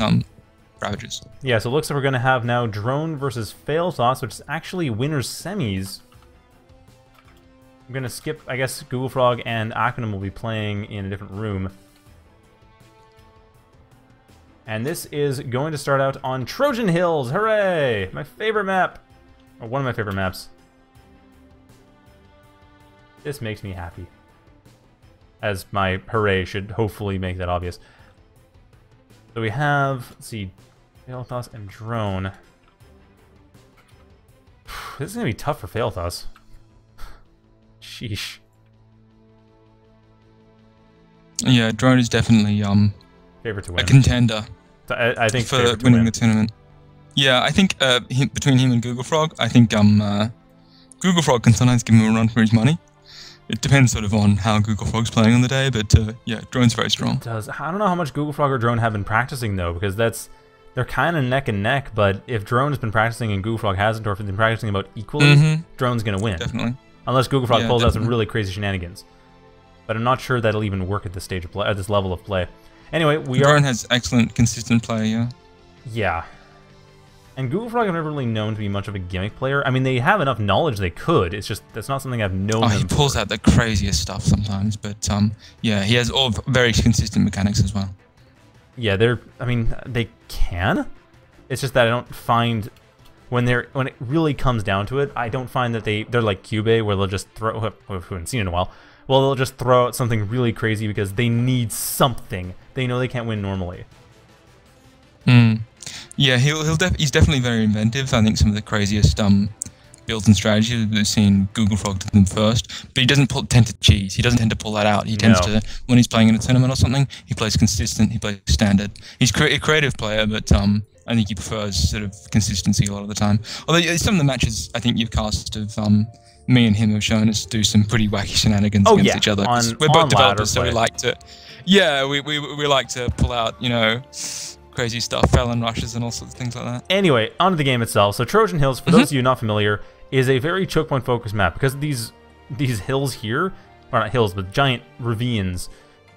um, Ravages. Yeah, so it looks like we're going to have now Drone versus Fealthas, which is actually winners semis. I'm going to skip, I guess, Google Frog and Aquanim will be playing in a different room. And this is going to start out on Trojan Hills. Hooray! My favorite map. Or one of my favorite maps. This makes me happy. As my hooray should hopefully make that obvious. So we have, let's see, Fealthas and Drone. This is going to be tough for Fealthas. Sheesh. Yeah, Drone is definitely um Favorite to win. a contender So I, I think for winning win. the tournament. Yeah, I think uh, him, between him and Google Frog, I think um uh, Google Frog can sometimes give him a run for his money. It depends sort of on how Google Frog's playing on the day, but uh, yeah, Drone's very strong. does. I don't know how much Google Frog or Drone have been practicing though, because that's they're kind of neck and neck. But if Drone has been practicing and Google Frog hasn't, or if they've been practicing about equally, Mhm. Drone's gonna win. Definitely. Unless Google Frog Yeah, pulls out some really crazy shenanigans. But I'm not sure that'll even work at this stage of play, at this level of play. Anyway, we are Drone has excellent, consistent play. Yeah. Yeah. And Google Frog I've never really known to be much of a gimmick player. I mean, they have enough knowledge they could. It's just that's not something I've known Oh, he pulls out the craziest stuff sometimes, but um, yeah, he has all very consistent mechanics as well. Yeah, they're. I mean, they can. It's just that I don't find when they're when it really comes down to it, I don't find that they they're like Cube where they'll just throw. We haven't seen in a while. Well, they'll just throw out something really crazy because they need something. They know they can't win normally. Mm. Yeah, he'll he'll def- he's definitely very inventive. I think some of the craziest um builds and strategies we've seen Google Frog did them first, but he doesn't pull, tend to cheese. He doesn't tend to pull that out. He tends No. to when he's playing in a tournament or something, he plays consistent. He plays standard. He's cre- a creative player, but um. I think he prefers sort of consistency a lot of the time. Although some of the matches I think you've cast of um, me and him have shown us do some pretty wacky shenanigans Oh, against yeah, each other. on- We're both developers, so we like to. Yeah, we, we, we like to pull out, you know, crazy stuff, Felon rushes and all sorts of things like that. Anyway, onto the game itself. So Trojan Hills, for Mm-hmm. those of you not familiar, is a very choke point focused map because of these these hills here, or not hills, but giant ravines.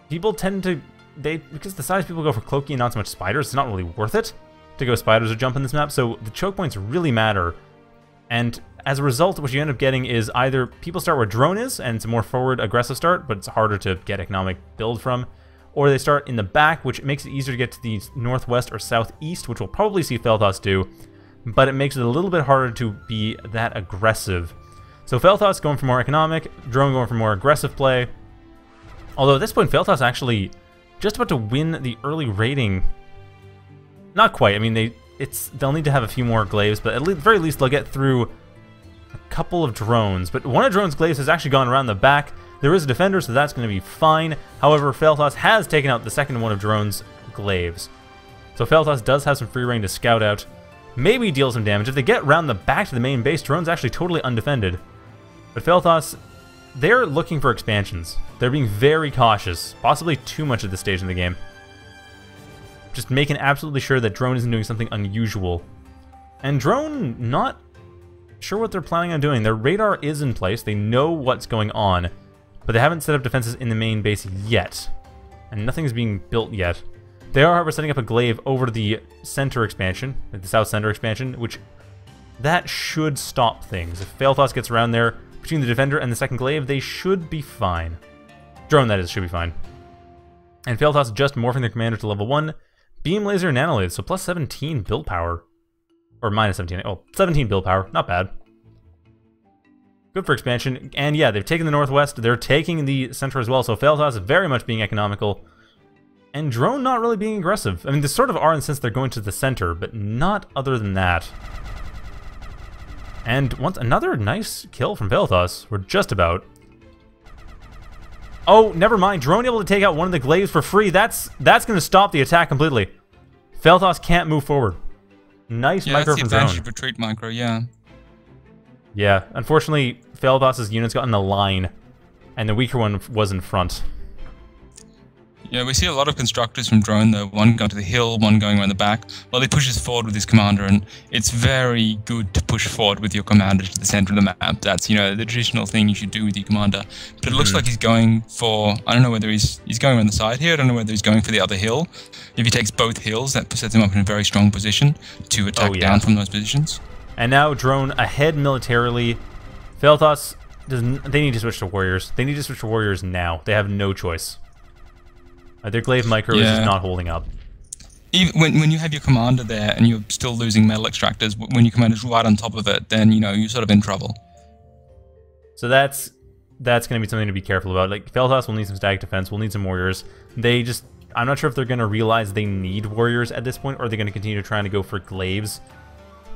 People tend to they because the size people go for cloaky and not so much spiders. It's not really worth it to go spiders or jump in this map. So the choke points really matter, and as a result, what you end up getting is either people start where drone is, and it's a more forward aggressive start, but it's harder to get economic build from, or they start in the back, which makes it easier to get to the northwest or southeast, which we'll probably see Fealthas do, but it makes it a little bit harder to be that aggressive. So Fealthas going for more economic, Drone going for more aggressive play. Although at this point, Fealthas actually just about to win the early rating. Not quite. I mean, they it's they'll need to have a few more glaives, but at the very least they'll get through a couple of drones. But one of Drone's glaives has actually gone around the back. There is a defender, so that's going to be fine. However, Fealthas has taken out the second one of Drone's glaives. So Fealthas does have some free reign to scout out. Maybe deal some damage. If they get round the back to the main base, Drone's actually totally undefended. But Fealthas, they're looking for expansions. They're being very cautious, possibly too much at this stage in the game. Just making absolutely sure that Drone isn't doing something unusual. And Drone, not sure what they're planning on doing. Their radar is in place, they know what's going on, but they haven't set up defenses in the main base yet. And nothing's being built yet. They are, however, setting up a glaive over the center expansion, the south center expansion, which that should stop things. If Fealthas gets around there, between the defender and the second glaive, they should be fine. Drone, that is, should be fine. And Fealthas just morphing their commander to level 1. Beam Laser Nanolith, so plus 17 build power. Or minus 17, oh, 17 build power, not bad. Good for expansion. And yeah, they've taken the northwest, they're taking the center as well, so Fealthas very much being economical. And Drone not really being aggressive. I mean, they sort of are in the sense they're going to the center, but not other than that. And once another nice kill from Fealthas. We're just about. Oh, never mind. Drone able to take out one of the glaives for free. That's that's going to stop the attack completely. Fealthas can't move forward. Nice Yeah, micro that's the from advantage Drone. retreat micro, yeah. Yeah, unfortunately, Fealthas's units got in the line, and the weaker one was in front. Yeah, we see a lot of constructors from drone though. One going to the hill, one going around the back. Well, he pushes forward with his commander, and it's very good to push forward with your commander to the center of the map. That's you know the traditional thing you should do with your commander. But it looks Mhm. like he's going for I don't know whether he's he's going around the side here. I don't know whether he's going for the other hill. If he takes both hills, that sets him up in a very strong position to attack Oh, yeah. down from those positions. And now drone ahead militarily. Fealthas they need to switch to warriors. They need to switch to warriors now. They have no choice. Uh, their glaive micro is just not holding up. Even when, when you have your commander there and you're still losing metal extractors, when your commander's right on top of it, then you know you're sort of in trouble. So that's that's going to be something to be careful about. Like Fealthas will need some static defense. We'll need some warriors. They just I'm not sure if they're going to realize they need warriors at this point, or they're going to continue to trying to go for glaives.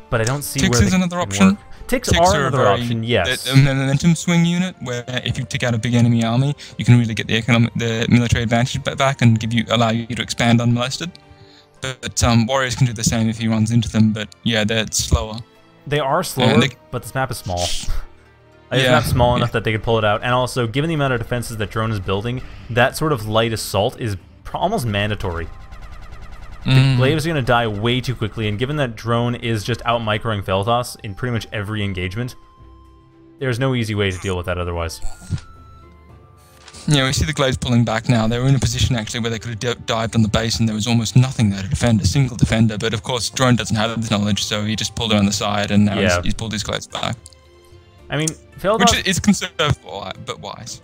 But I don't see Ticks where is another option. work. Ticks, Ticks are a another very- option. Yes. A momentum swing unit where if you take out a big enemy army, you can really get the economic, the military advantage back and give you allow you to expand unmolested. But um, warriors can do the same if he runs into them. But yeah, they're slower. They are slower, they- but this map is small. This Yeah, map's small yeah. enough that they could pull it out, and also, given the amount of defenses that drone is building, that sort of light assault is almost mandatory. Mm. Glaives are going to die way too quickly, and given that drone is just out microing Fealthas in pretty much every engagement, there's no easy way to deal with that otherwise. Yeah, we see the glaives pulling back now. They were in a position actually where they could have dived on the base and there was almost nothing there to defend, a single defender. But of course, drone doesn't have this knowledge, so he just pulled it on the side and now Yeah. he's, he's pulled his glaives back. I mean, Fealthas... Which is conservative, but wise.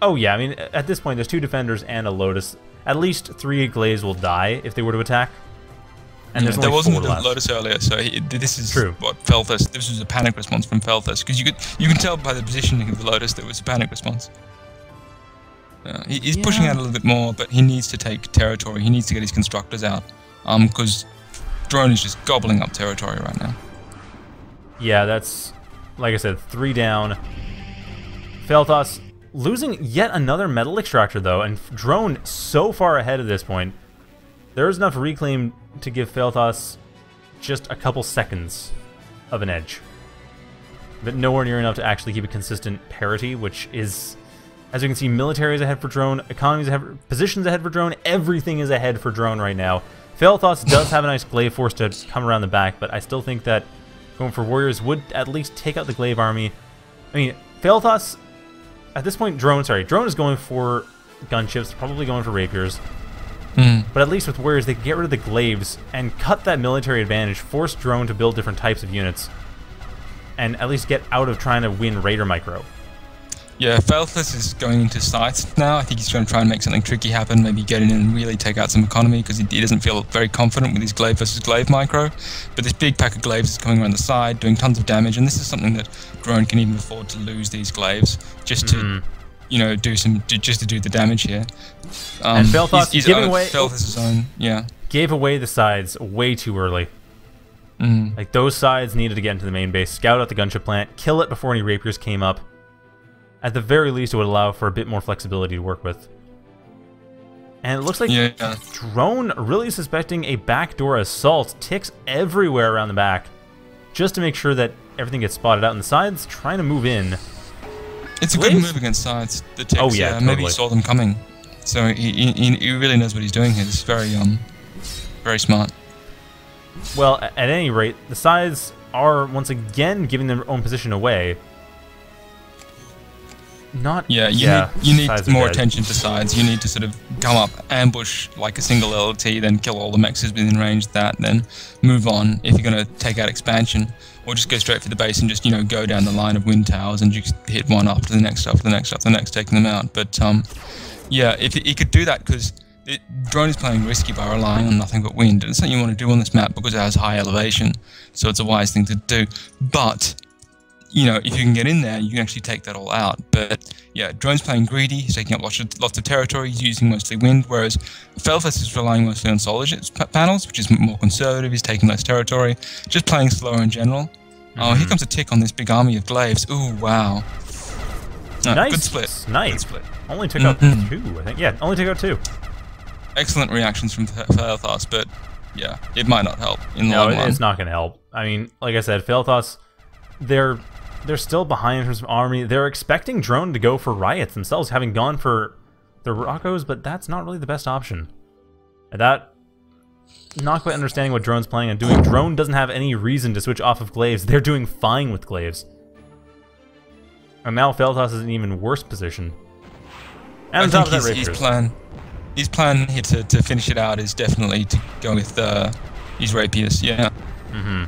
Oh yeah, I mean, at this point, there's two defenders and a Lotus. At least three Glaives will die if they were to attack. And Yeah, there wasn't a left. Lotus earlier, so he, this is True. what Fealthas. This was a panic response from Fealthas because you could you can tell by the positioning of the Lotus that it was a panic response. Uh, he, he's pushing out a little bit more, but he needs to take territory. He needs to get his constructors out, um, because drone is just gobbling up territory right now. Yeah, that's like I said, three down. Fealthas losing yet another metal extractor though, and drone so far ahead at this point. There's enough reclaim to give Fealthas just a couple seconds of an edge. But nowhere near enough to actually keep a consistent parity, which is as you can see, military is ahead for drone, economies ahead, positions ahead for drone, everything is ahead for drone right now. Fealthas does have a nice glaive force to come around the back, but I still think that going for warriors would at least take out the glaive army. I mean, Fealthas, at this point, drone, sorry, drone is going for gunships, probably going for rapiers, Mm. but at least with warriors, they can get rid of the glaives and cut that military advantage, force drone to build different types of units, and at least get out of trying to win raider micro. Yeah, Fealthas is going into Scythes now. I think he's going to try and make something tricky happen. Maybe get in and really take out some economy because he, he doesn't feel very confident with his glaive versus glaive micro. But this big pack of glaives is coming around the side, doing tons of damage, and this is something that drone can even afford to lose these glaives just to, Mhm. you know, do some ju- just to do the damage here. Um, And he's, he's giving own- away- own, yeah. Gave away the Scythes way too early. Mm. Like those Scythes needed to get into the main base, scout out the gunship plant, kill it before any rapiers came up. At the very least, it would allow for a bit more flexibility to work with. And it looks like Yeah. drone really suspecting a backdoor assault. Ticks everywhere around the back, just to make sure that everything gets spotted out. And the Scythes trying to move in. It's a good move against Scythes. The ticks, Oh, yeah, Maybe totally. he saw them coming, so he, he, he really knows what he's doing here. This is very um, very smart. Well, at any rate, the Scythes are once again giving their own position away. Not Yeah, you yeah, need you need more attention to Scythes. You need to sort of come up, ambush like a single LLT, then kill all the mexes within range of that, then move on if you're going to take out expansion, or just go straight for the base and just you know go down the line of wind towers and just hit one after the next, after the next, after the next, taking them out. But um, yeah, if he could do that because. The drone is playing risky by relying on nothing but wind, and it's something you want to do on this map because it has high elevation, so it's a wise thing to do. But you know, if you can get in there, you can actually take that all out. But yeah, drone's playing greedy. He's taking up lots of, lots of territory. He's using mostly wind, whereas Fealthas is relying mostly on solar panels, which is more conservative. He's taking less territory, just playing slower in general. Oh, here Mhm. comes a tick on this big army of glaives. Ooh, wow. No, nice, Good split. nice. Good split. Only took out Mhm. two, I think. Yeah, only took out two. Excellent reactions from Fealthas, but yeah, it might not help in the No, long run. it's not going to help. I mean, like I said, Fealthas, they're they're still behind in terms of army. They're expecting drone to go for riots themselves, having gone for the Rockos, but that's not really the best option. And that, not quite understanding what Drone's planning on doing. Drone doesn't have any reason to switch off of Glaives. They're doing fine with Glaives. And now Fealthas is in an even worse position. And I think that, his, his plan, his plan here to, to finish it out is definitely to go with uh, his rapiers. Yeah. So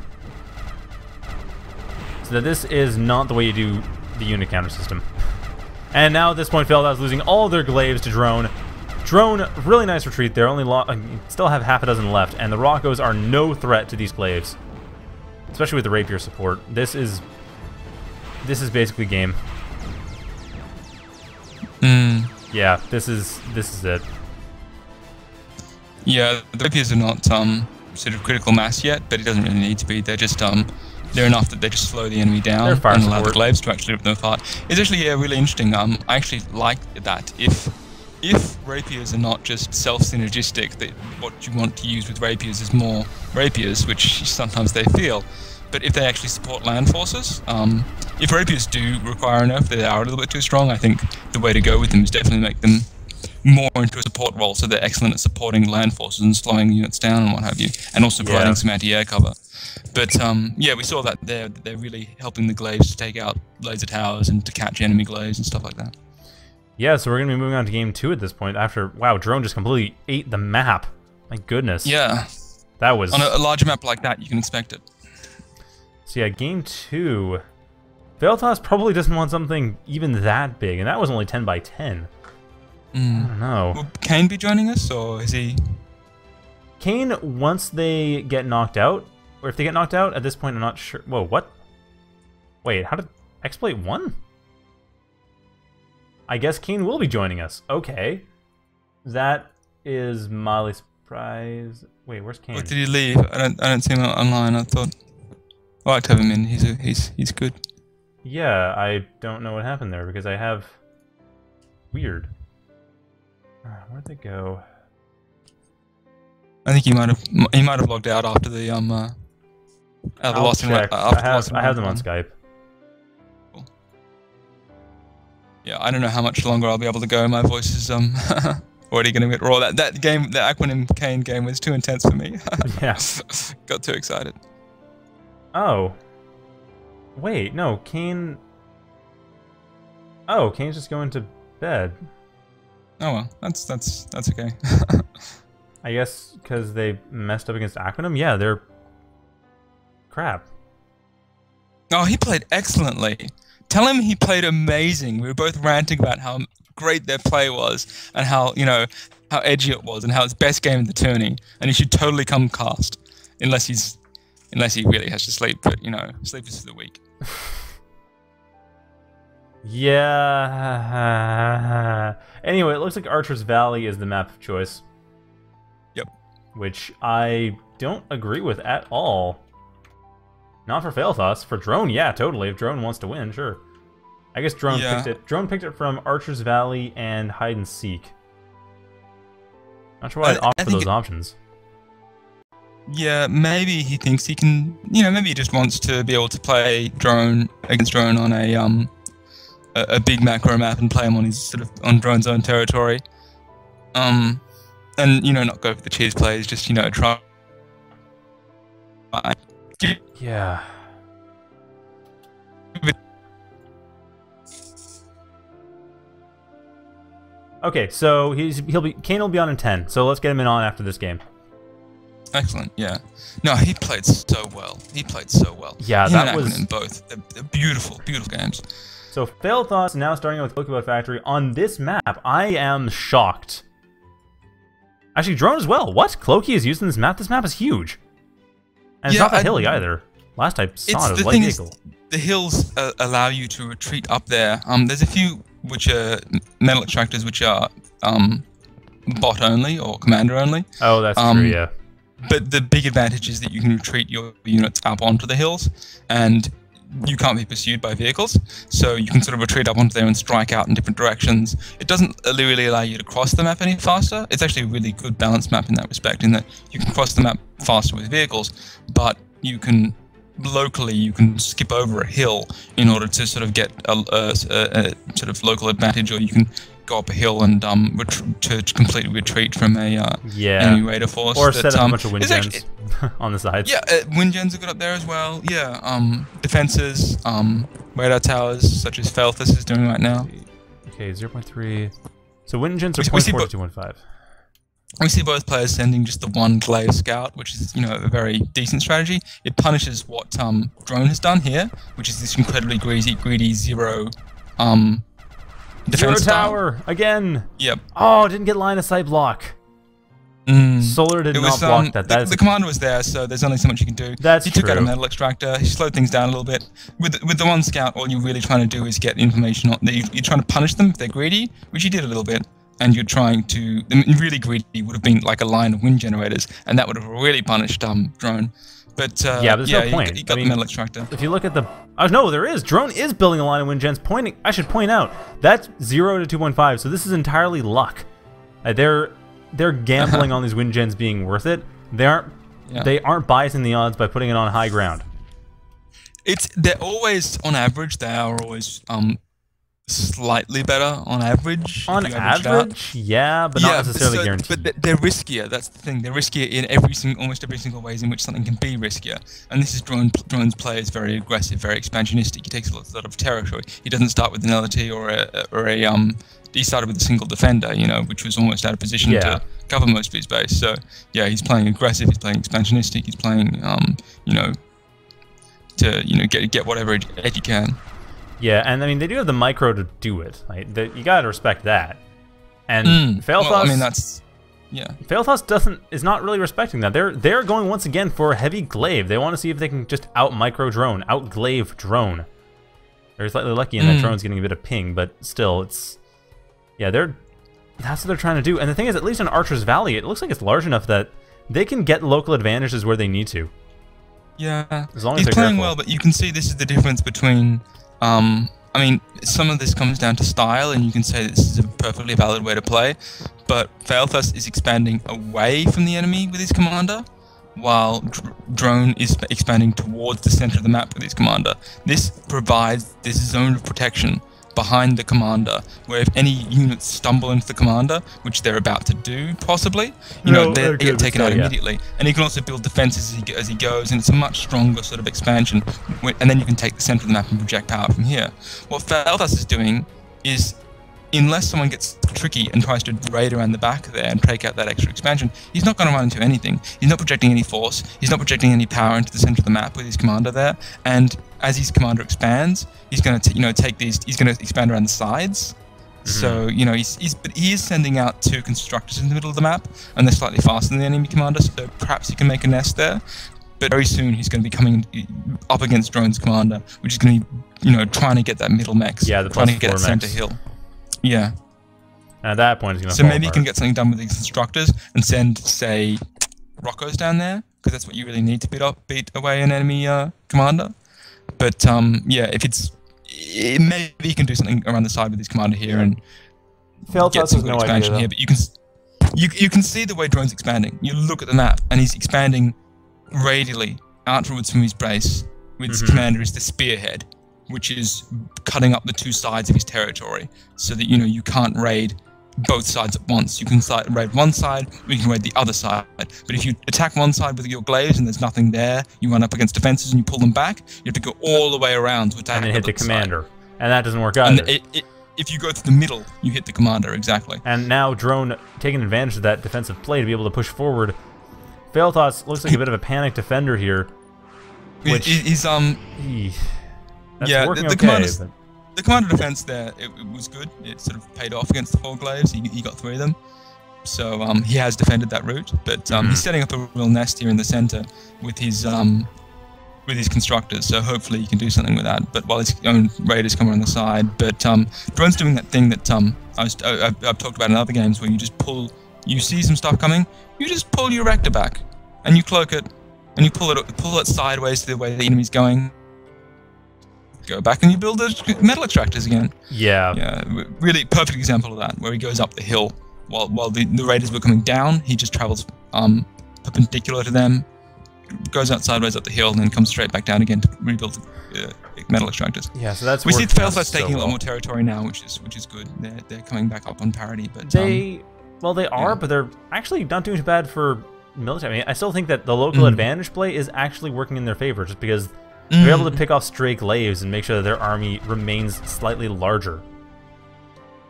that this is not the way you do the unit counter system. And now at this point, Fealthas losing all their glaives to Drone. Drone, really nice retreat there. Only lo- uh, still have half a dozen left, and the Rockos are no threat to these glaives, especially with the rapier support. This is this is basically game. Mm, Yeah, this is this is it. yeah. The rapiers are not um, sort of critical mass yet, but it doesn't really need to be. They're just um, they're enough that they just slow the enemy down and allow the support. glaives to actually rip them apart. It's actually yeah, really interesting. Um, I actually like that. If if rapiers are not just self-synergistic, that what you want to use with rapiers is more rapiers, which sometimes they feel. But if they actually support land forces, um, if rapiers do require enough, they are a little bit too strong. I think the way to go with them is definitely make them more into a support role, so they're excellent at supporting land forces and slowing units down and what have you, and also providing Yeah. some anti-air cover. But um, yeah, we saw that there. They're really helping the glaives to take out laser towers and to catch enemy glaives and stuff like that. Yeah, so we're gonna be moving on to game two at this point. After wow, Drone just completely ate the map. My goodness. Yeah, that was on a, a larger map like that, you can expect it. So yeah, game two. Fealthas probably doesn't want something even that big, and that was only 10 by 10. I Mm. don't know. Will Kane be joining us, or is he? Kane, once they get knocked out, or if they get knocked out, at this point I'm not sure. Whoa, what? Wait, how did Exploit 1? I guess Kane will be joining us. Okay. That is mildly surprise. Wait, where's Kane? Or did he leave? I don't. I don't see him online. I thought. I like to have him in. He's a, he's he's good. Yeah, I don't know what happened there because I have weird. Uh, Where'd they go? I think he might have he might have logged out after the um uh, uh, the I'll lost in check. uh, after the have I have them on one. Skype. Yeah, I don't know how much longer I'll be able to go. My voice is um already getting a bit raw. That that game, the Aquanim Kane game, was too intense for me. Yeah. Got too excited. Oh. Wait, no, Kane. Oh, Kane's just going to bed. Oh well, that's that's that's okay. I guess because they messed up against Aquanim. Yeah, they're crap. oh, he played excellently. Tell him he played amazing. We were both ranting about how great their play was and how you know how edgy it was and how it's best game in the tourney. And he should totally come cast, unless he's unless he really has to sleep. But you know, sleep is for the weak. Yeah. Anyway, it looks like Archer's Valley is the map of choice. Yep. Which I don't agree with at all. Not for Fealthas. For Drone, yeah, totally. If Drone wants to win, sure. I guess Drone Yeah. picked it. Drone picked it from Archer's Valley and Hide and Seek. Not sure why I- I'd opt I for those it- options. Yeah, maybe he thinks he can. You know, maybe he just wants to be able to play drone against drone on a um a, a big macro map and play him on his sort of on drone's own territory. Um, and you know, not go for the cheese plays. Just you know, try. Yeah. Okay, so he's he'll be Kane will be on in ten. So let's get him in on after this game. Excellent. Yeah. No, he played so well. He played so well. Yeah, Him that was- both. They're, they're beautiful, beautiful games. So Fealthas now starting with Pokeball Factory on this map. I am shocked. Actually, drone as well. What? Cloaky is using this map. This map is huge, and it's Yeah, not that I- hilly either. Last I saw it, it was the light thing vehicle. is, the hills uh, allow you to retreat up there. Um, there's a few which are metal extractors, which are um, bot only or commander only. oh, that's um, true. Yeah. But the big advantage is that you can retreat your units up onto the hills, and you can't be pursued by vehicles. So you can sort of retreat up onto there and strike out in different directions. It doesn't really allow you to cross the map any faster. It's actually a really good balanced map in that respect, in that you can cross the map faster with vehicles, but you can locally you can skip over a hill in order to sort of get a, a, a, a sort of local advantage, or you can go up a hill and um ret- to, completely retreat from a uh, Yeah. enemy raider force. Or that, set up um, a bunch of wind gens actually- on the sides. yeah, uh, wind gens are good up there as well. Yeah, um, defenses, um, radar towers such as Fealthas is doing right now. Okay, 0.3. So wind gens are We- we see 0.4 bo- 2.15. We see both players sending just the one glaive scout, which is you know a very decent strategy. It punishes what um drone has done here, which is this incredibly greasy, greedy zero, um, Zero defense tower again. Yep. Oh, didn't get line of sight block. Mm. Solar did It not was, block um, that. the, That is the commander was there, so there's only so much you can do. That's he took out a metal extractor. He slowed things down a little bit. With with the one scout, all you're really trying to do is get information. On, you- you're trying to punish them if they're greedy, which he did a little bit, and you're trying to. Really greedy would have been like a line of wind generators, and that would have really punished um drone. But uh, Yeah, but there's no point. He, I got mean- the metal extractor. if you look at the oh no there is drone is building a line of wind gens pointing i should point out that's 0 to 2.5 so this is entirely luck Uh, they're they're gambling on these wind gens being worth it they aren't Yeah. they aren't biasing the odds by putting it on high ground It's they're always on average. They are always um slightly better on average. on average average yeah but not necessarily so- guaranteed But they're- riskier. That's the thing. They're riskier in every single, almost every single ways in which something can be riskier. And this is drone. Drone's play is very aggressive, very expansionistic. He takes a lot, lot of territory. He doesn't start with an LT or a or a um. He started with a single defender, you know, which was almost out of position Yeah. to cover most of his base. So yeah, he's playing aggressive. He's playing expansionistic. He's playing um, you know, to you know get get whatever edge he can. Yeah and i mean they do have the micro to do it like the, you gotta respect that and Mm. Fealthas, Well, I mean that's yeah. Fealthas doesn't is not really respecting that. They're they're going once again for a heavy glaive. They want to see if they can just out micro drone, out glaive drone. They're slightly lucky in that Mm. drone's getting a bit of ping, but still, it's yeah, they're that's what they're trying to do. And the thing is, at least in Archer's Valley, it looks like it's large enough that they can get local advantages where they need to. Yeah, As long as he's playing careful. well, but you can see this is the difference between. Um, I mean, some of this comes down to style, and you can say this is a perfectly valid way to play. But Fealthas is expanding away from the enemy with his commander, while Dr- Drone is expanding towards the center of the map with his commander. This provides this zone of protection behind the commander, where if any units stumble into the commander, which they're about to do, possibly, you No, know, they they're they good, get taken out yeah. immediately. And he can also build defenses as he, as he goes, and it's a much stronger sort of expansion. And then you can take the center of the map and project power from here. What Fealthas is doing is, unless someone gets tricky and tries to raid around the back there and take out that extra expansion, he's not going to run into anything. He's not projecting any force. He's not projecting any power into the center of the map with his commander there. And as his commander expands, he's going to, you know, take these. He's going to expand around the sides. So you know he's, he's but he is sending out two constructors in the middle of the map, and they're slightly faster than the enemy commander. So perhaps he can make a nest there. But very soon he's going to be coming up against drone's commander, which is going to be you know trying to get that middle mix, Yeah, the trying to get center hill. Yeah. And at that point, it's gonna. So fall maybe you can get something done with these instructors and send say Roccos down there because that's what you really need to beat up beat away an enemy uh, commander. But um, yeah, if it's it, maybe you can do something around the side with his commander here and Fealthas get some good no expansion Though. here, but you can you you can see the way drone's expanding. You look at the map, and he's expanding radially outwards from his base. With his Mhm. commander is the spearhead, which is cutting up the two sides of his territory, so that you know you can't raid both sides at once. You can raid one side, or you can raid the other side. But if you attack one side with your glaives and there's nothing there, you run up against defenses and you pull them back. You have to go all the way around to attack and then hit the other side. commander, and that doesn't work And either. it, it, if you go through the middle, you hit the commander exactly. And now Drone taking advantage of that defensive play to be able to push forward. Fealthas looks like a bit of a panic defender here. Which- Is um Eeh. That's Yeah, the- the okay, commander's- but the commander defense there it, it was good. It sort of paid off against the four glaives. He, he got three of them, so um, he has defended that route. But um, he's Mhm. setting up a real nest here in the center with his um with his constructors. So hopefully he can do something with that. But while his own raiders come around the side, but um, drone's doing that thing that um I was I, I've, I've talked about in other games where you just pull. You see some stuff coming, you just pull your rector back, and you cloak it, and you pull it pull it sideways to the way the enemy's going. Go back and you build the metal extractors again. yeah, Yeah, really perfect example of that, where he goes up the hill while while the, the raiders were coming down. He just travels um, perpendicular to them, goes out sideways up the hill, and then comes straight back down again to rebuild uh, metal extractors. Yeah, so that's We see out Fealthas so taking a lot more territory now, which is which is good. They're they're coming back up on parity, but um, They, well, they are, yeah. but they're actually not doing too bad for military. I mean, I still think that the local Mm. advantage play is actually working in their favor, just because they're able to pick off stray glaives and make sure that their army remains slightly larger.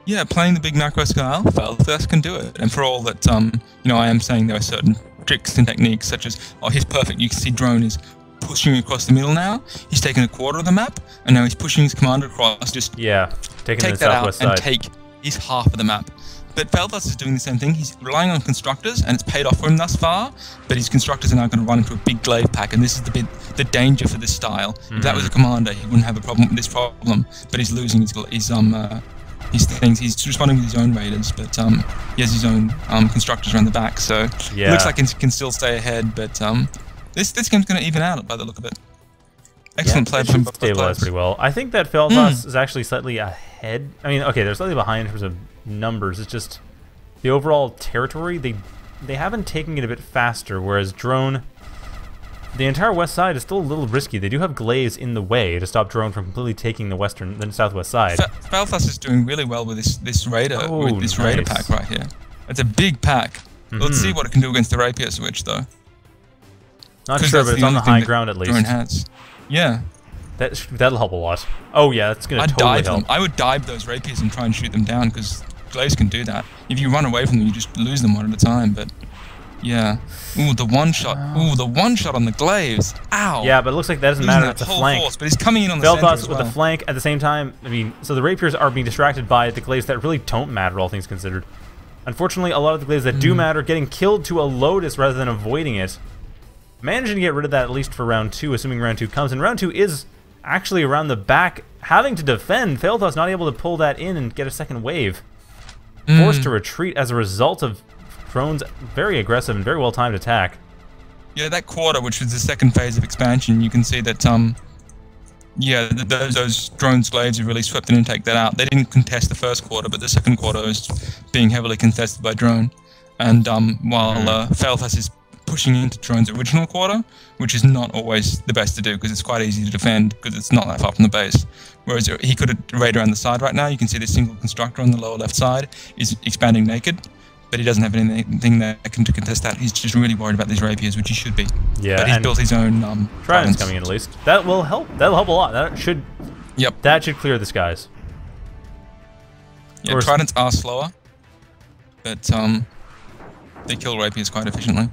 Yeah, playing the big macro scale, Fealthas can do it. And for all that, um, you know, I am saying there are certain tricks and techniques, such as, oh, he's perfect. You can see Drone is pushing across the middle now. He's taken a quarter of the map, and now he's pushing his commander across. Just Yeah, taking take the that out southwest and take his half of the map. But Fealthas is doing the same thing. He's relying on constructors, and it's paid off for him thus far. But his constructors are now going to run into a big glaive pack, and this is the bit, the danger for this style. If that was a commander, he wouldn't have a problem with this problem. But he's losing his his um uh, his things. He's responding with his own raiders, but um he has his own um constructors around the back. So it Yeah. looks like he can still stay ahead. But um this this game's going to even out by the look of it. Excellent yeah, play from both stabilize players. pretty well. I think that Fealthas Hmm. is actually slightly ahead. I mean, okay, they're slightly behind in terms of numbers. It's just the overall territory. They they haven't taken it a bit faster, whereas Drone, the entire west side is still a little risky. They do have glaze in the way to stop Drone from completely taking the western, the southwest side. Fa- Fealthas is doing really well with this this raider Oh, with this raider nice. pack right here. It's a big pack. Let's Mhm. see what it can do against the rapier switch though. Not sure, but it's on the high ground at least. Drone has. Yeah, That that'll help a lot. Oh yeah, that's gonna I'd totally dive help. them. I would dive those rapiers and try and shoot them down because glaives can do that. If you run away from them, you just lose them one at a time. But yeah, ooh, the one shot. Ooh, the one shot on the glaives. Ow. Yeah, but it looks like that doesn't Losing matter. It's a flank. force, but he's coming in on the center as with well. the flank at the same time. I mean, so the rapiers are being distracted by the glaives that really don't matter, all things considered. Unfortunately, a lot of the glaives that Hmm. do matter getting killed to a Lotus rather than avoiding it. Managing to get rid of that at least for round two, assuming round two comes. And round two is actually around the back, having to defend. Fealthas not able to pull that in and get a second wave. Forced Hmm. to retreat as a result of Drone's very aggressive and very well timed attack. Yeah, that quarter, which was the second phase of expansion, you can see that um, yeah, th- those, those drone slaves have really swept in and take that out. They didn't contest the first quarter, but the second quarter is being heavily contested by drone. And um, while uh, Fealthas is pushing into drone's original quarter, which is not always the best to do because it's quite easy to defend because it's not that far from the base. Whereas he could raid around the side right now. You can see the single constructor on the lower left side is expanding naked, but he doesn't have anything that can to contest that. He's just really worried about these rapiers, which he should be. Yeah, but he's built his own um, coming in at least. That will help. That'll help a lot. That should Yep. that should clear the skies. Yeah, tridents are slower, but um, they kill rapiers quite efficiently.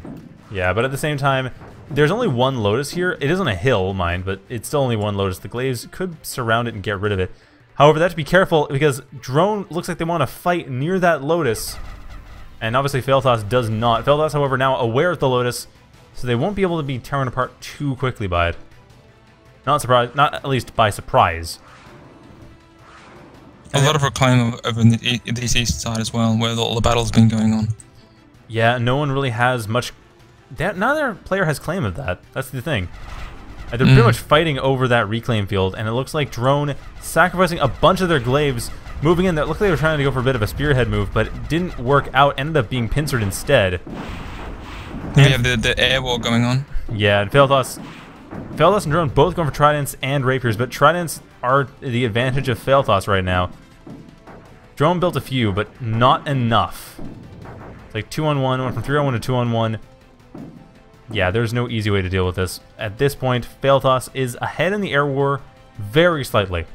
Yeah, but at the same time, there's only one Lotus here. It is on a hill, mind, but it's still only one Lotus. The Glaives could surround it and get rid of it. However, they have to be careful because Drone looks like they want to fight near that Lotus. And obviously Fealthas does not. Fealthas, however, now aware of the Lotus, so they won't be able to be torn apart too quickly by it. Not surprised, not at least by surprise. A lot of reclaim over in the, e- this east side as well, where all the battle's been going on. Yeah, no one really has much. That, neither player has claim of that. That's the thing. Uh, They're pretty much fighting over that reclaim field, and it looks like Drone sacrificing a bunch of their glaives, moving in. That looked like they were trying to go for a bit of a spearhead move, but it didn't work out. Ended up being pincered instead. We have the, the air war going on. Yeah, and Fealthas, Fealthas and Drone both going for tridents and rapiers, but tridents are the advantage of Fealthas right now. Drone built a few, but not enough. It's like two on one, went from three on one to two on one. Yeah, there's no easy way to deal with this. At this point, Fealthas is ahead in the air war very slightly.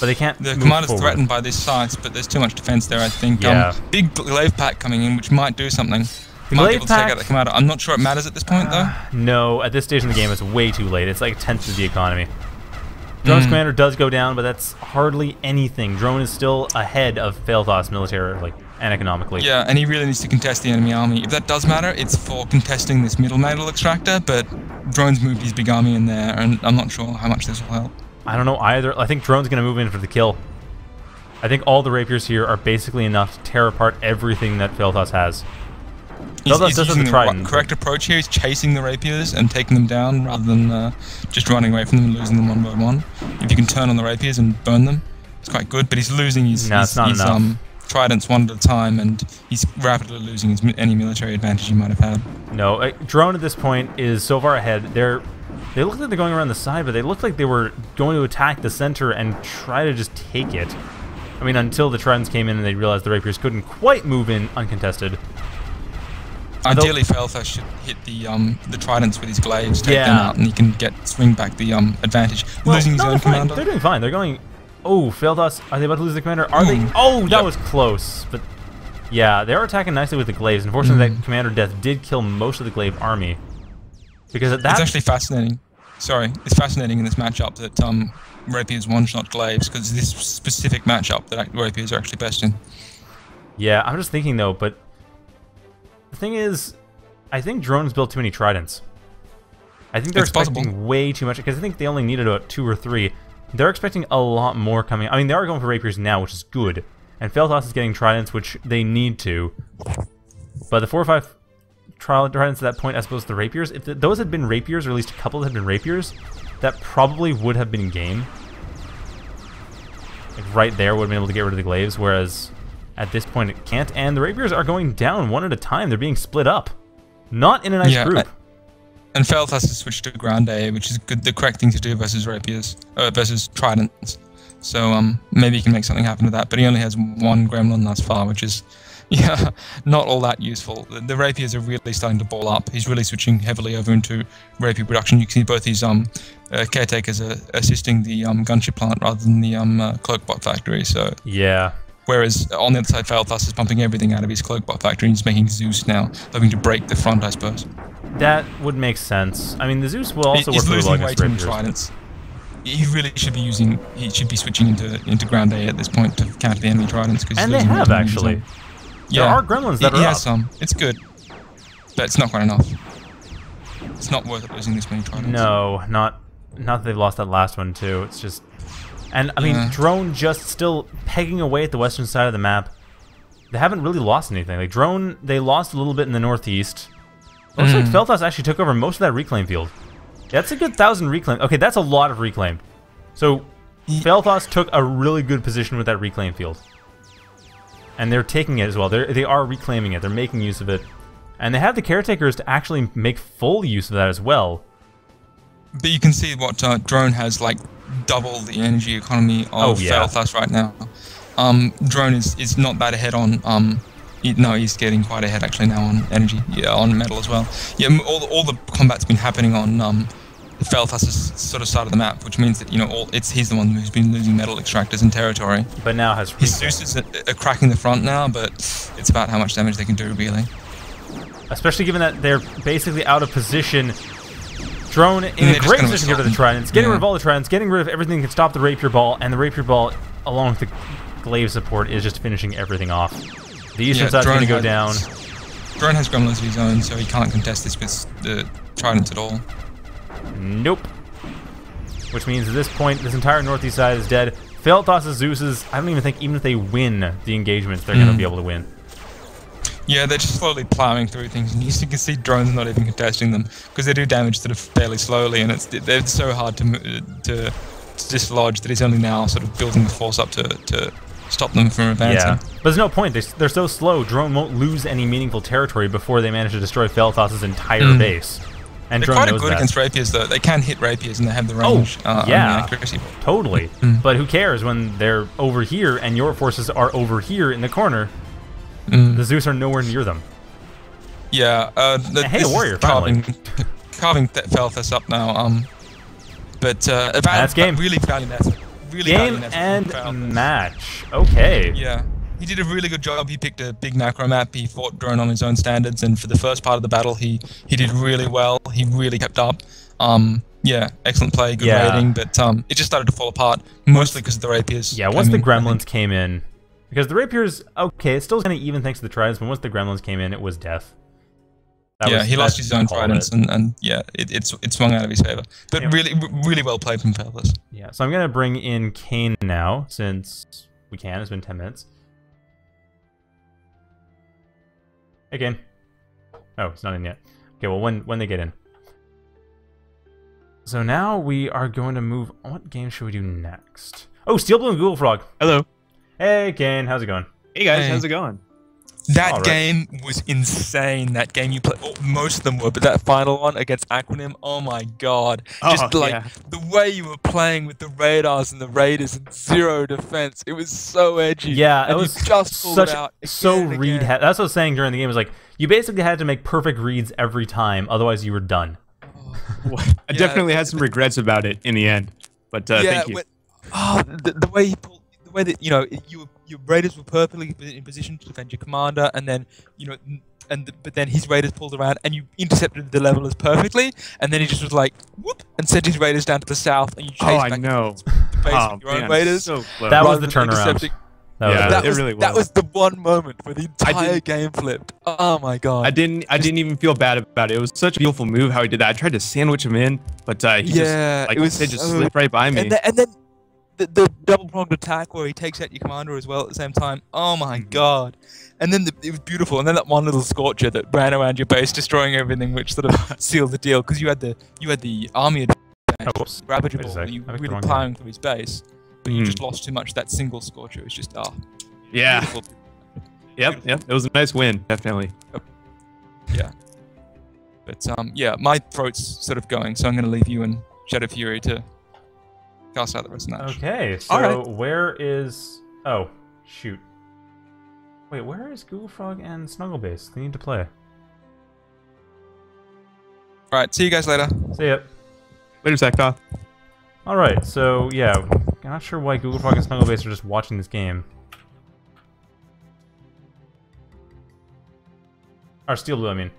But they can't The commander's forward. threatened by this site, but there's too much defense there, I think. Yeah. Um, big glaive pack coming in, which might do something. The might be able to take pack- out the commander. I'm not sure it matters at this point, though. No, at this stage in the game, it's way too late. It's like a tenth of the economy. Drone's Mm. commander does go down, but that's hardly anything. Drone is still ahead of Fealthas military, like, and economically. Yeah, and he really needs to contest the enemy army. If that does matter, it's for contesting this middle metal extractor, but Drone's moved his big army in there, and I'm not sure how much this will help. I don't know either. I think Drone's going to move in for the kill. I think all the rapiers here are basically enough to tear apart everything that Fealthas has. He's, he's using the the correct approach here. He's chasing the rapiers and taking them down rather than uh, just running away from them and losing them one by one. If you can turn on the rapiers and burn them, it's quite good. But he's losing his, No, his, it's not his, enough. um, tridents one at a time, and he's rapidly losing his, any military advantage he might have had. No, uh, Drone at this point is so far ahead. They're They look like they're going around the side, but they look like they were going to attack the center and try to just take it. I mean, until the Tridents came in and they realized the Rapiers couldn't quite move in uncontested. Ideally, Fealthas should hit the um the tridents with his glaives, take them out, and he can get swing back the um advantage. Well, Losing his own fine. commander. They're doing fine. They're going. Oh, Fealthas. Are they about to lose the commander? Are they? Mm. Oh, that Yep. was close. But yeah, they are attacking nicely with the glaives. Unfortunately, Mm. that commander death did kill most of the glaive army. Because at that it's actually fascinating. Sorry, it's fascinating in this matchup that um rapiers one-shot glaives because this specific matchup that rapiers are actually best in. Yeah, I'm just thinking though, but the thing is, I think drones built too many tridents. I think they're It's expecting possible. way too much because I think they only needed about two or three. They're expecting a lot more coming. I mean, they are going for rapiers now, which is good, and Fealthas is getting tridents, which they need to. But the four or five trial tridents at that point, as opposed to the rapiers, if th those had been rapiers, or at least a couple that had been rapiers, that probably would have been game. Like right there would have been able to get rid of the glaives, whereas at this point it can't. And the rapiers are going down one at a time. They're being split up, not in a nice Yeah, group. And Felth has to switch to Grande, which is good, the correct thing to do versus rapiers, uh, versus tridents. So um, maybe he can make something happen with that. But he only has one gremlin thus far, which is yeah, not all that useful. The, the rapiers are really starting to ball up. He's really switching heavily over into rapier production. You can see both his um, uh, caretakers are assisting the um, gunship plant rather than the um, uh, cloakbot factory. So yeah, whereas on the other side, Fealthas is pumping everything out of his cloakbot factory and he's making Zeus now, hoping to break the front, I suppose. That would make sense. I mean, the Zeus will also he's work losing way against rapiers. tridents. He really should be using. He should be switching into into ground A at this point to counter the enemy tridents. Cause And they have actually. times. There are gremlins that he are has some. It's good, but it's not quite enough. It's not worth it losing this many tridents. No, not not that they've lost that last one too. It's just, and I mean, Yeah. drone just still pegging away at the western side of the map. They haven't really lost anything. Like drone, they lost a little bit in the northeast. Looks like Mm. Fealthas actually took over most of that reclaim field. That's a good thousand reclaim. Okay, that's a lot of reclaim. So Ye- took a really good position with that reclaim field. And they're taking it as well. They're, they are reclaiming it. They're making use of it. And they have the caretakers to actually make full use of that as well. But you can see what uh, drone has like double the energy economy of Oh, yeah. Fealthas right now. Um, drone is, is not that ahead on um, no, he's getting quite ahead actually now on energy, yeah, on metal as well. Yeah, all, all the combat's been happening on um, Fealthas's sort of side of the map, which means that you know all it's he's the one who's been losing metal extractors and territory. But now has His Zeus is uh, cracking the front now, but it's about how much damage they can do really. especially given that they're basically out of position. Drone in a great position to get rid of the tridents, getting rid of all the tridents, getting rid of everything that can stop the rapier ball, and the rapier ball, along with the glaive support, is just finishing everything off. The eastern Yeah, side's going to go down. Drone has gremlins of his own, so he can't contest this with the tridents at all. Nope. Which means at this point, this entire northeast side is dead. Fealthas' Zeus's, I don't even think, even if they win the engagements, they're going to Mm. be able to win. Yeah, they're just slowly plowing through things, and you can see drones not even contesting them because they do damage sort of fairly slowly, and it's they're so hard to to, to dislodge that he's only now sort of building the force up to to stop them from advancing. Yeah. But there's no point. They, they're so slow, Drone won't lose any meaningful territory before they manage to destroy Fealthas' entire Mm. base. And They're quite good that. against rapiers though. They can hit rapiers and they have the range uh, yeah. accuracy. Totally. Mm. But who cares when they're over here and your forces are over here in the corner? Mm. The Zeus are nowhere near them. Yeah. Uh, the, Hey, warrior, finally. carving carving Th- Fealthas up now. Um, but uh, That's game. Really valiant. Really Game and match. Okay. Yeah. He did a really good job. He picked a big macro map. He fought drone on his own standards, and for the first part of the battle, he he did really well. He really kept up. Um, yeah, excellent play, good Yeah. rating, but um, it just started to fall apart mostly because of the rapiers. Yeah, once the in, gremlins came in, because the rapiers, okay, it's still kind of even thanks to the tridents, but once the gremlins came in, it was death. That yeah, was- he lost his own called tridents, and, and yeah, it, it's it swung out of his favor. But Yeah. really, really well played from Fealthas. Yeah, so I'm gonna bring in Kane now, since we can. It's been 10 minutes. Hey, Kane. Oh, it's not in yet. Okay, well, when when they get in. So now we are going to move. What game should we do next? Oh, Steel Blue and Google Frog. Hello. Hey, Kane, how's it going? Hey guys, Hey. how's it going? That All right. game was insane. That game you played, oh, most of them were, but that final one against Aquanim, oh my god! Just Oh, like yeah. the way you were playing with the radars and the raiders and zero defense, it was so edgy. Yeah, and it you was just pulled such it out so again read. Ha- that's what I was saying during the game. Was like you basically had to make perfect reads every time, otherwise you were done. I Yeah. definitely had some regrets about it in the end, but uh, yeah, thank you. when- oh, the, the way he pulled, the way that you know you were- your raiders were perfectly in position to defend your commander, and then you know, and th- but then his raiders pulled around, and you intercepted the levelers perfectly, and then he just was like whoop and sent his raiders down to the south, and you chased oh, I know. to the base Oh, with your own raiders. so. That was the than turnaround. That was Yeah, it. That it was, really that was. was the one moment where the entire game flipped. Oh my god! I didn't. I didn't even feel bad about it. It was such a beautiful move how he did that. I tried to sandwich him in, but uh, he Yeah, just like it was they just so- slipped right by me. And, then and then the, the double pronged attack where he takes out your commander as well at the same time. Oh my Mhm. god! And then the, it was beautiful. And then that one little scorcher that ran around your base, destroying everything, which sort of sealed the deal because you had the you had the army Oh, advantage, whoops. ravager Wait a ball, sec, that you were really plowing through his base, but you Mhm. just lost too much. That single scorcher was just ah yeah. beautiful. Yep. Yep. It was a nice win, definitely. Yeah. But um, yeah, my throat's sort of going, so I'm going to leave you and Shadow Fury to cast out the rest of the match. Okay, so All right. where is? Oh, shoot. Wait, where is Google Frog and Snugglebase? They need to play. All right, see you guys later. See ya. Later, Saktoth. All right, so yeah, I'm not sure why Google Frog and Snugglebase are just watching this game. Or Steel Blue, I mean.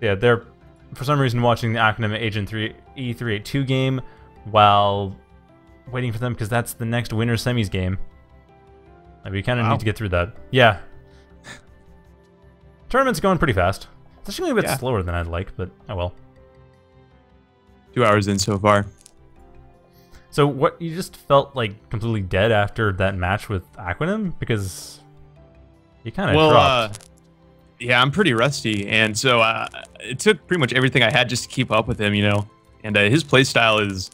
Yeah, they're for some reason watching the Acronym Agent 3 E382 game while waiting for them because that's the next winner semis game. Like, we kind of Wow. need to get through that. Yeah. Tournament's going pretty fast. It's actually a bit Yeah. slower than I'd like, but oh well. Two hours in so far. So what you just felt like completely dead after that match with Aquanim because you kind of well, dropped. uh, yeah, I'm pretty rusty, and so uh, it took pretty much everything I had just to keep up with him, you know. And uh, his play style is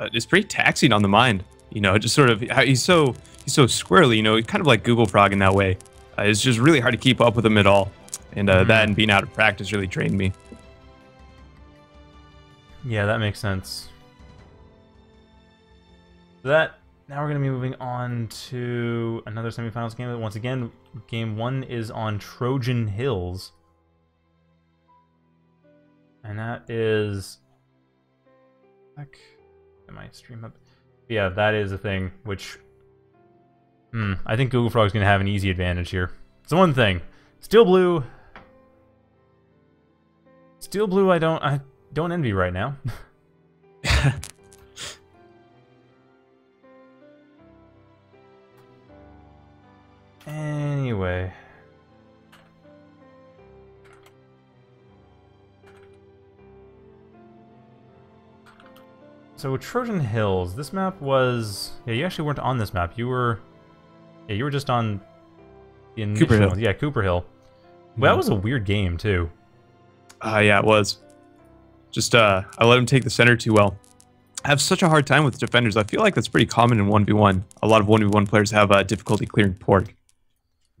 uh, is pretty taxing on the mind, you know. Just sort of he's so he's so squirrely, you know. Kind of like Google Frog in that way. Uh, it's just really hard to keep up with him at all, and uh, Mhm. that and being out of practice really drained me. yeah, that makes sense. So that now we're gonna be moving on to another semifinals game. Once again, game one is on Trojan Hills, and that is. Heck, Get my stream up. Yeah, that is a thing. Which, hmm, I think Google Frog's gonna have an easy advantage here. It's the one thing. Steel Blue. Steel Blue, I don't, I don't envy right now. Anyway. So Trojan Hills, this map was yeah, you actually weren't on this map. You were yeah, you were just on initial Cooper Hill. Yeah, Cooper Hill. Well, that Mhm. was a weird game too. Uh, yeah, it was. Just uh, I let him take the center too well. I have such a hard time with defenders. I feel like that's pretty common in 1v1. A lot of 1v1 players have uh, difficulty clearing pork.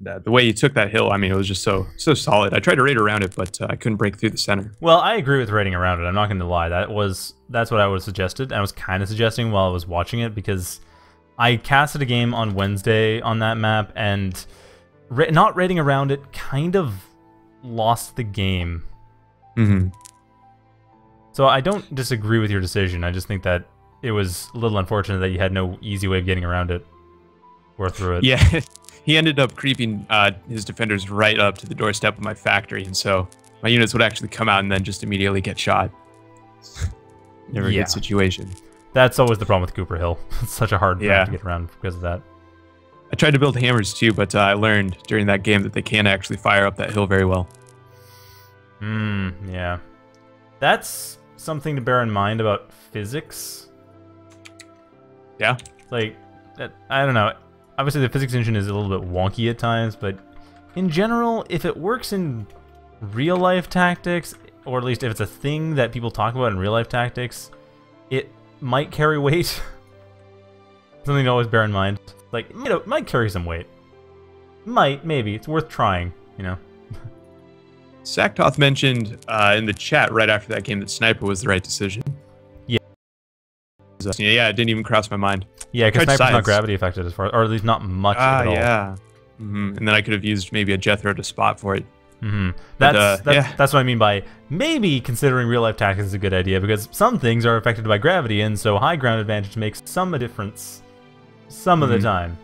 The, the way he took that hill, I mean, it was just so so solid. I tried to raid around it, but uh, I couldn't break through the center. Well, I agree with raiding around it. I'm not going to lie. That was that's what I would have suggested. I was kind of suggesting while I was watching it because I casted a game on Wednesday on that map and ra- not raiding around it kind of lost the game. Mm-hmm. So I don't disagree with your decision. I just think that it was a little unfortunate that you had no easy way of getting around it or through it. Yeah, he ended up creeping uh, his defenders right up to the doorstep of my factory, and so my units would actually come out and then just immediately get shot. Never a good situation. That's always the problem with Cooper Hill. it's such a hard Yeah. to get around because of that. I tried to build hammers too, but uh, I learned during that game that they can't actually fire up that hill very well. Hmm, yeah. That's something to bear in mind about physics. Yeah. Like, I don't know. Obviously, the physics engine is a little bit wonky at times, but in general, if it works in real life tactics, or at least if it's a thing that people talk about in real life tactics, it might carry weight. Something to always bear in mind. Like, you know, might carry some weight. Might, maybe. It's worth trying, you know. Saktoth mentioned uh, in the chat right after that game that Sniper was the right decision. Yeah. Yeah, it didn't even cross my mind. Yeah, because Sniper's not gravity affected as far, or at least not much Ah, at all. yeah. hmm And then I could have used maybe a Jethro to spot for it. hmm But, That's uh, that's, yeah. that's what I mean by maybe considering real life tactics is a good idea because some things are affected by gravity, and so high ground advantage makes some a difference some of the Mhm. time.